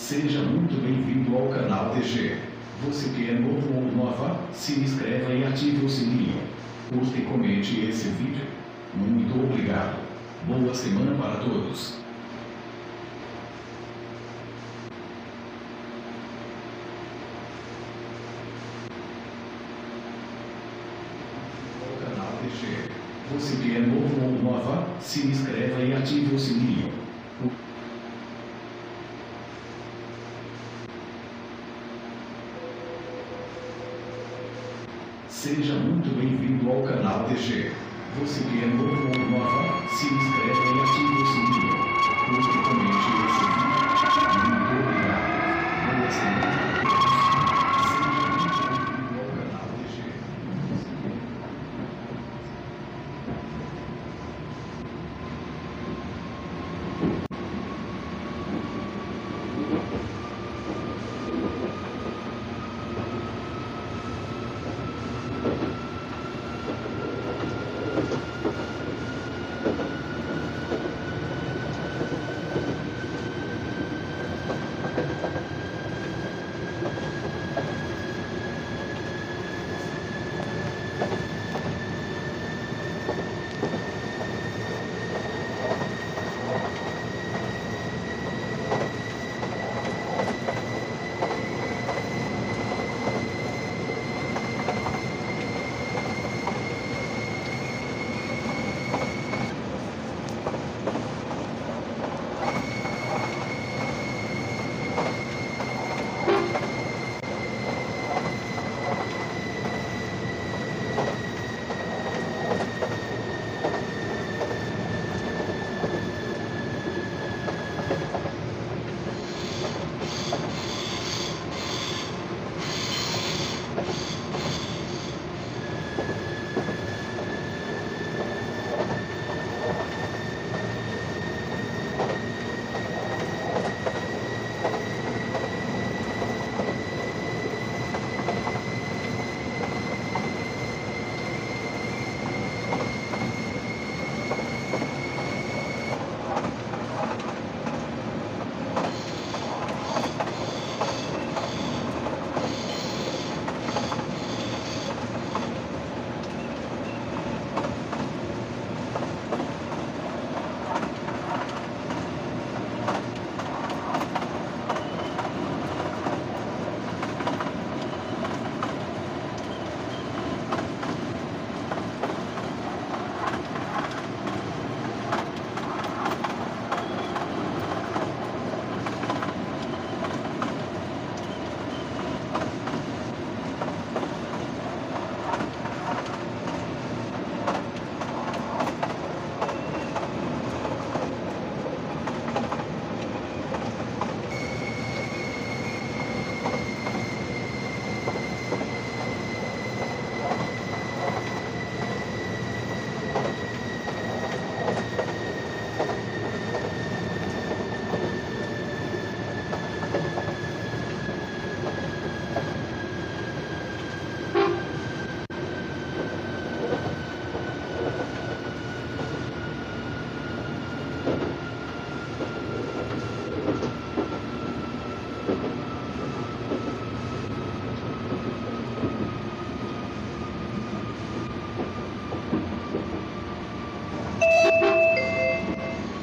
Seja muito bem-vindo ao canal DG. Você que é novo ou nova, se inscreva e ative o sininho. Curta e comente esse vídeo. Muito obrigado. Boa semana para todos. Você que é novo ou nova, se inscreva e ative o sininho. Seja muito bem-vindo ao canal DG. Você que é novo ou nova, se inscreva e ative o sininho. Curta e comente esse vídeo. Muito obrigado. Boa semana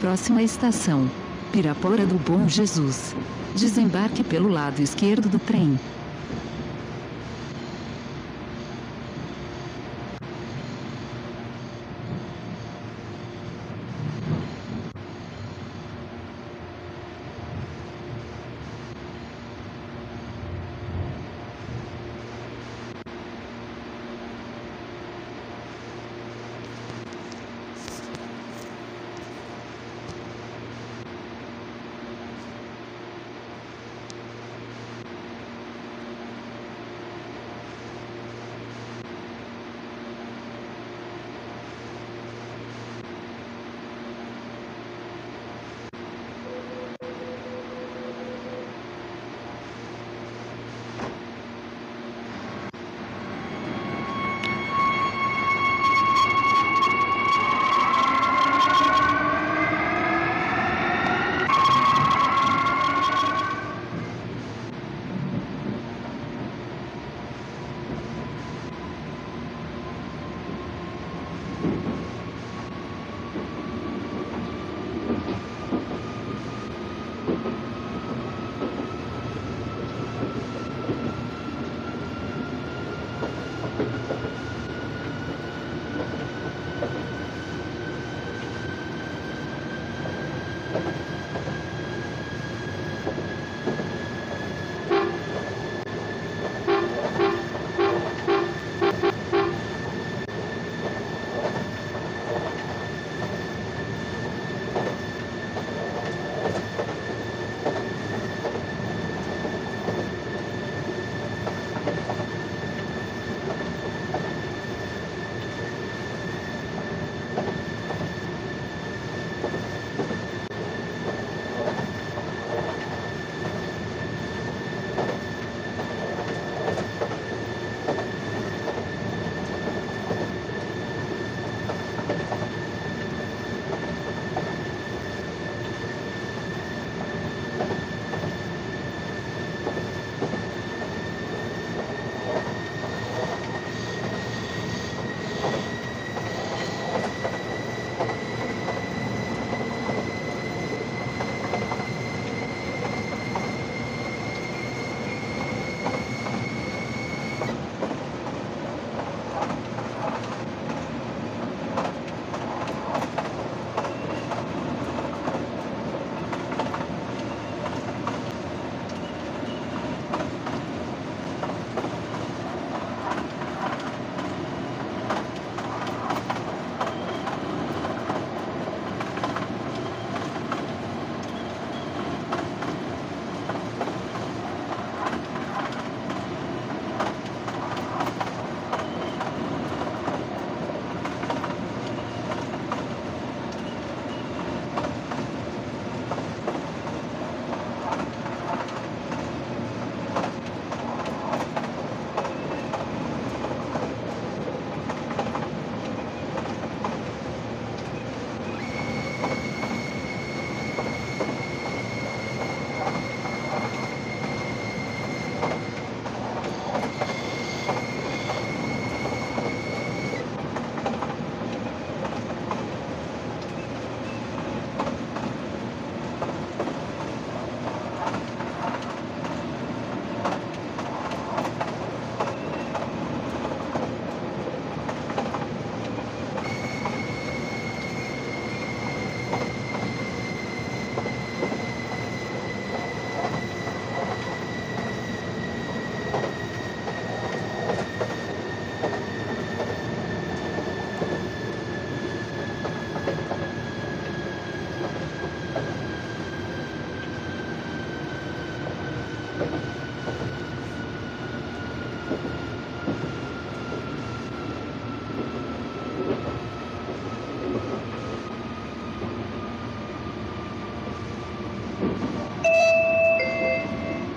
Próxima estação: Pirapora do Bom Jesus. Desembarque pelo lado esquerdo do trem.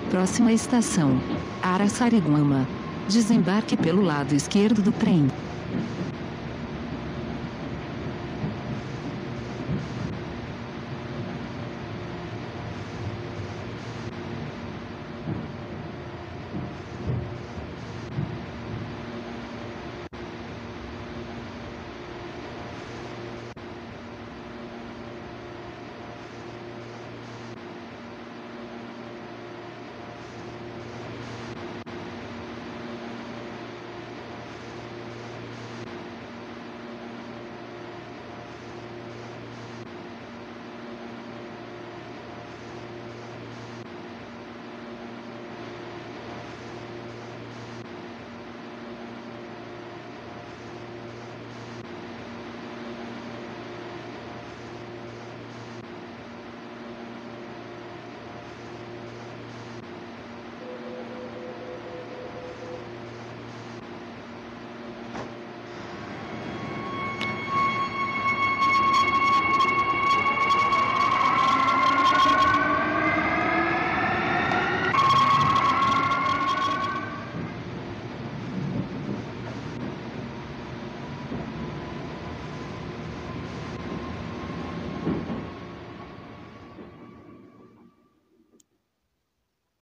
Próxima estação: Araçariguama. Desembarque pelo lado esquerdo do trem.